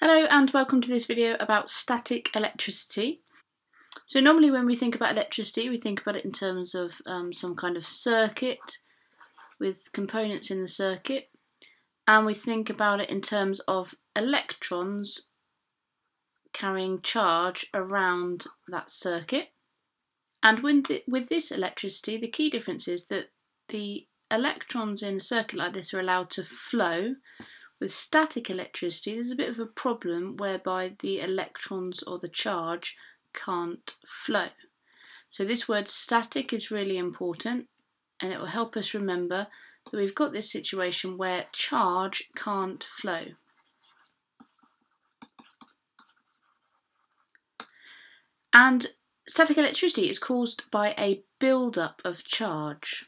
Hello and welcome to this video about static electricity. So normally when we think about electricity we think about it in terms of um, some kind of circuit with components in the circuit and we think about it in terms of electrons carrying charge around that circuit. And with, the, with this electricity the key difference is that the electrons in a circuit like this are allowed to flow with static electricity, there's a bit of a problem whereby the electrons or the charge can't flow. So this word static is really important and it will help us remember that we've got this situation where charge can't flow. And static electricity is caused by a build-up of charge.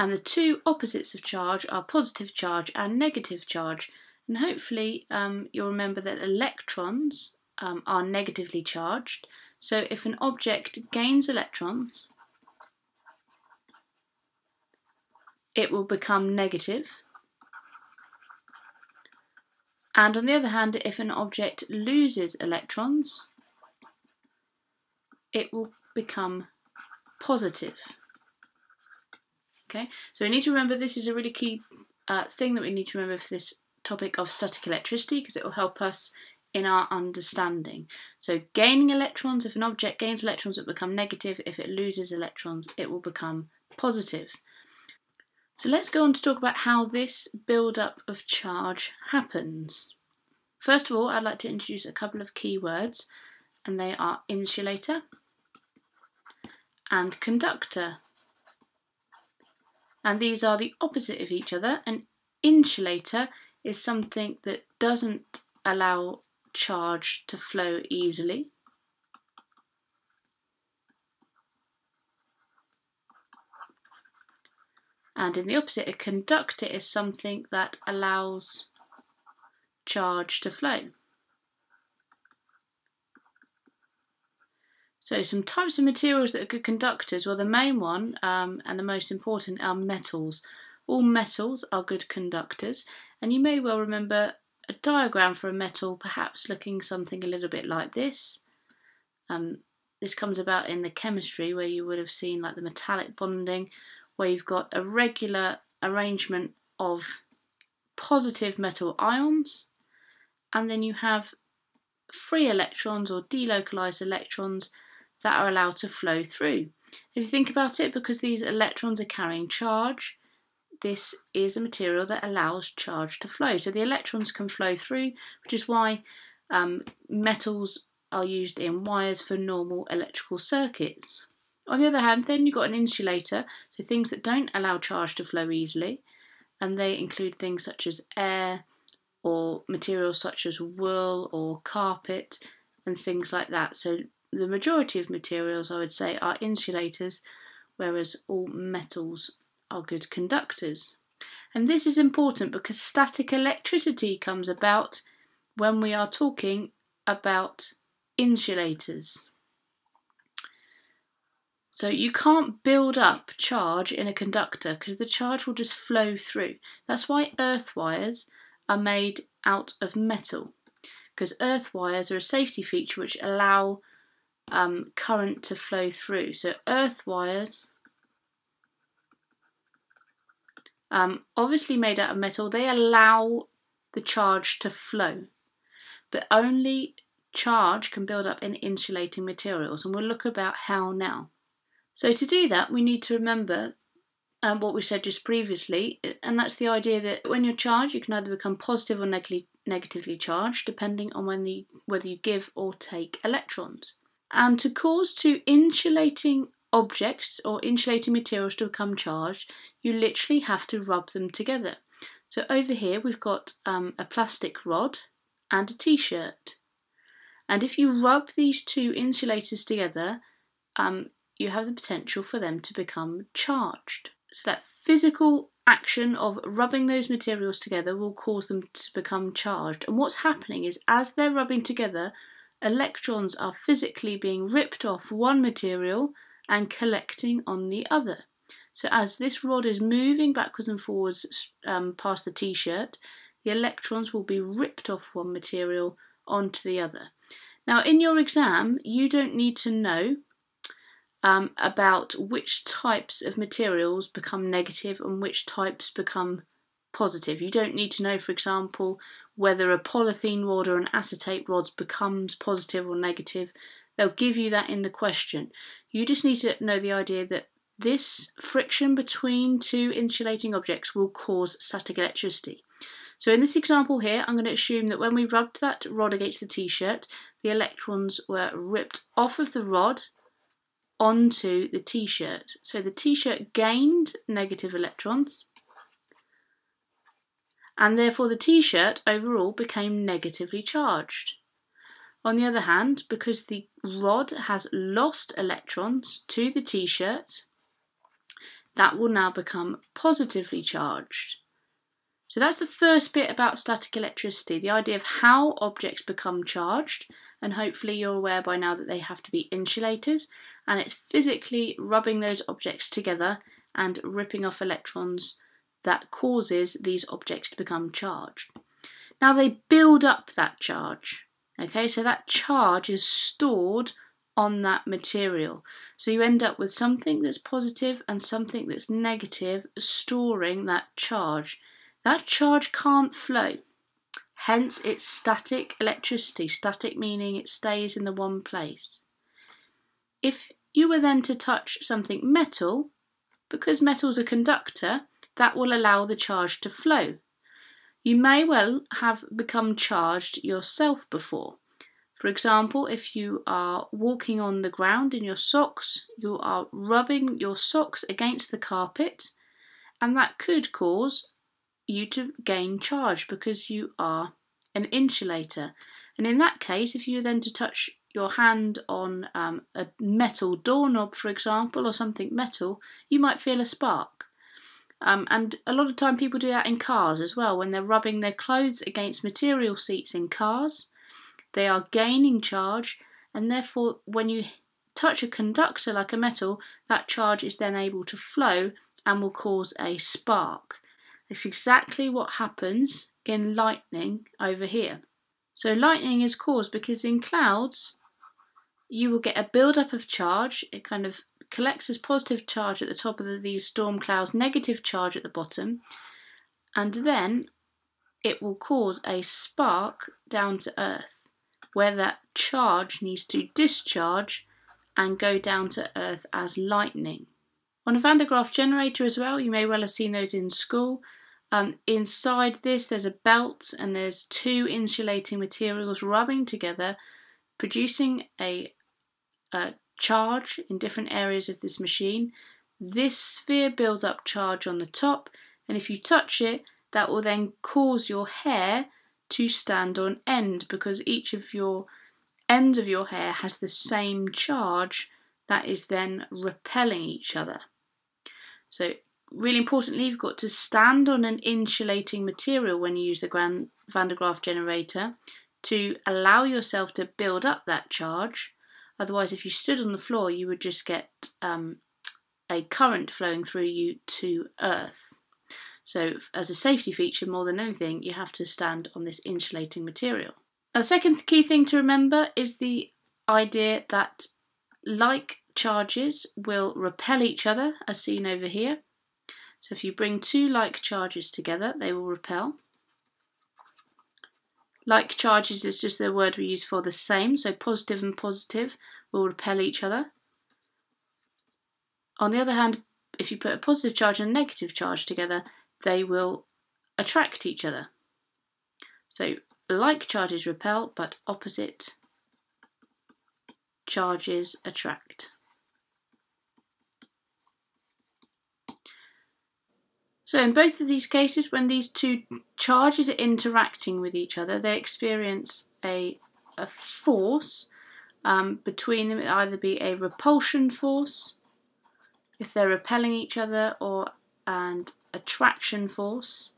And the two opposites of charge are positive charge and negative charge. And hopefully um, you'll remember that electrons um, are negatively charged. So if an object gains electrons, it will become negative. And on the other hand, if an object loses electrons, it will become positive. Okay, so we need to remember this is a really key uh, thing that we need to remember for this topic of static electricity because it will help us in our understanding. So gaining electrons, if an object gains electrons, it will become negative. If it loses electrons, it will become positive. So let's go on to talk about how this build-up of charge happens. First of all, I'd like to introduce a couple of key words, and they are insulator and conductor and these are the opposite of each other. An insulator is something that doesn't allow charge to flow easily. And in the opposite, a conductor is something that allows charge to flow. So some types of materials that are good conductors, well the main one um, and the most important are metals. All metals are good conductors and you may well remember a diagram for a metal perhaps looking something a little bit like this. Um, this comes about in the chemistry where you would have seen like the metallic bonding where you've got a regular arrangement of positive metal ions and then you have free electrons or delocalized electrons that are allowed to flow through. If you think about it, because these electrons are carrying charge, this is a material that allows charge to flow. So the electrons can flow through, which is why um, metals are used in wires for normal electrical circuits. On the other hand, then you've got an insulator, so things that don't allow charge to flow easily, and they include things such as air or materials such as wool or carpet and things like that. So the majority of materials, I would say, are insulators, whereas all metals are good conductors. And this is important because static electricity comes about when we are talking about insulators. So you can't build up charge in a conductor because the charge will just flow through. That's why earth wires are made out of metal because earth wires are a safety feature which allow um, current to flow through. So earth wires, um, obviously made out of metal, they allow the charge to flow, but only charge can build up in insulating materials, and we'll look about how now. So to do that, we need to remember um, what we said just previously, and that's the idea that when you're charged, you can either become positive or neg- negatively charged, depending on when the, whether you give or take electrons and to cause two insulating objects or insulating materials to become charged, you literally have to rub them together. So over here we've got um, a plastic rod and a t-shirt. And if you rub these two insulators together, um, you have the potential for them to become charged. So that physical action of rubbing those materials together will cause them to become charged. And what's happening is as they're rubbing together, electrons are physically being ripped off one material and collecting on the other. So as this rod is moving backwards and forwards um, past the t-shirt, the electrons will be ripped off one material onto the other. Now, in your exam, you don't need to know um, about which types of materials become negative and which types become positive. You don't need to know, for example, whether a polythene rod or an acetate rod becomes positive or negative. They'll give you that in the question. You just need to know the idea that this friction between two insulating objects will cause static electricity. So in this example here, I'm going to assume that when we rubbed that rod against the t-shirt, the electrons were ripped off of the rod onto the t-shirt. So the t-shirt gained negative electrons and therefore the t-shirt overall became negatively charged. On the other hand, because the rod has lost electrons to the t-shirt, that will now become positively charged. So that's the first bit about static electricity, the idea of how objects become charged, and hopefully you're aware by now that they have to be insulators, and it's physically rubbing those objects together and ripping off electrons that causes these objects to become charged. Now they build up that charge. Okay, so that charge is stored on that material. So you end up with something that's positive and something that's negative storing that charge. That charge can't flow. Hence it's static electricity. Static meaning it stays in the one place. If you were then to touch something metal, because metal's a conductor, that will allow the charge to flow. You may well have become charged yourself before. For example, if you are walking on the ground in your socks, you are rubbing your socks against the carpet, and that could cause you to gain charge because you are an insulator. And in that case, if you then to touch your hand on um, a metal doorknob, for example, or something metal, you might feel a spark. Um, and a lot of time people do that in cars as well when they're rubbing their clothes against material seats in cars. They are gaining charge, and therefore, when you touch a conductor like a metal, that charge is then able to flow and will cause a spark. It's exactly what happens in lightning over here. So, lightning is caused because in clouds, you will get a build-up of charge. It kind of collects as positive charge at the top of the, these storm clouds, negative charge at the bottom, and then it will cause a spark down to earth where that charge needs to discharge and go down to earth as lightning. On a Van de Graaff generator as well, you may well have seen those in school. Um, inside this, there's a belt and there's two insulating materials rubbing together, producing a, a charge in different areas of this machine. This sphere builds up charge on the top, and if you touch it, that will then cause your hair to stand on end because each of your ends of your hair has the same charge that is then repelling each other. So, really importantly, you've got to stand on an insulating material when you use the Grand Van de Graaff generator to allow yourself to build up that charge Otherwise, if you stood on the floor, you would just get um, a current flowing through you to earth. So, as a safety feature, more than anything, you have to stand on this insulating material. The second key thing to remember is the idea that like charges will repel each other, as seen over here. So, if you bring two like charges together, they will repel. Like charges is just the word we use for the same, so positive and positive will repel each other. On the other hand, if you put a positive charge and a negative charge together, they will attract each other. So like charges repel, but opposite charges attract. So in both of these cases, when these two charges are interacting with each other, they experience a, a force um, between them. It either be a repulsion force, if they're repelling each other, or and attraction force.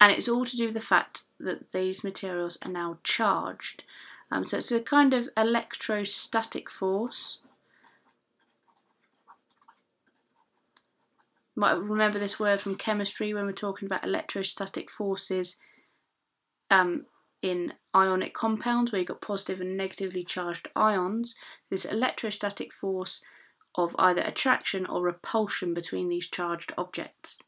And it's all to do with the fact that these materials are now charged. Um, so it's a kind of electrostatic force might remember this word from chemistry when we're talking about electrostatic forces um, in ionic compounds where you've got positive and negatively charged ions, this electrostatic force of either attraction or repulsion between these charged objects.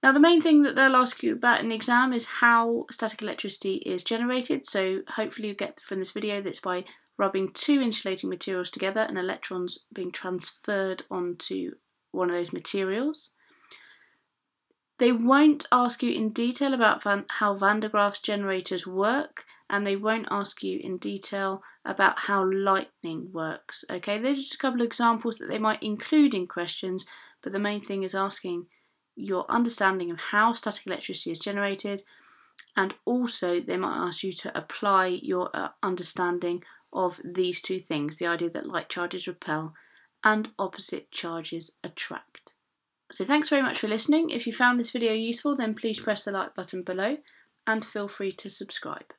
Now, the main thing that they'll ask you about in the exam is how static electricity is generated. So, hopefully, you get from this video that's by rubbing two insulating materials together and electrons being transferred onto one of those materials. They won't ask you in detail about van how Van de Graaff's generators work, and they won't ask you in detail about how lightning works. Okay, there's just a couple of examples that they might include in questions, but the main thing is asking your understanding of how static electricity is generated, and also they might ask you to apply your uh, understanding of these two things the idea that like charges repel and opposite charges attract. So thanks very much for listening. If you found this video useful, then please press the like button below and feel free to subscribe.